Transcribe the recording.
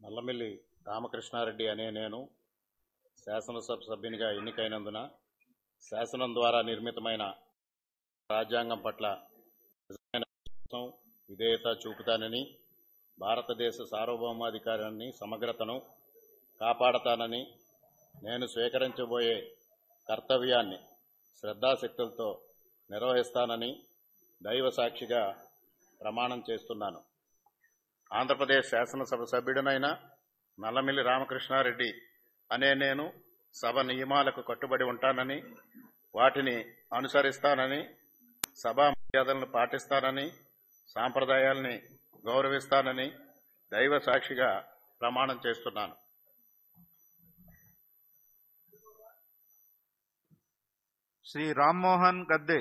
నల్లమిల్లి రామకృష్ణారెడ్డి అనే నేను శాసనసభ సభ్యునిగా ఎన్నికైనందున శాసనం ద్వారా నిర్మితమైన రాజ్యాంగం పట్ల నిజమైన విధేయత చూపుతానని భారతదేశ సార్వభౌమాధికారాన్ని సమగ్రతను కాపాడతానని నేను స్వీకరించబోయే కర్తవ్యాన్ని శ్రద్ధాశక్తులతో నిర్వహిస్తానని దైవ సాక్షిగా ప్రమాణం చేస్తున్నాను. ఆంధ్రప్రదేశ్ శాసనసభ సభ్యుడినైన నల్లమిల్లి రామకృష్ణారెడ్డి అనే నేను సభ నియమాలకు కట్టుబడి ఉంటానని వాటిని అనుసరిస్తానని సభా మర్యాదలను పాటిస్తానని సాంప్రదాయాల్ని గౌరవిస్తానని దైవ సాక్షిగా ప్రమాణం చేస్తున్నాను. శ్రీ రామ్మోహన్ గద్దే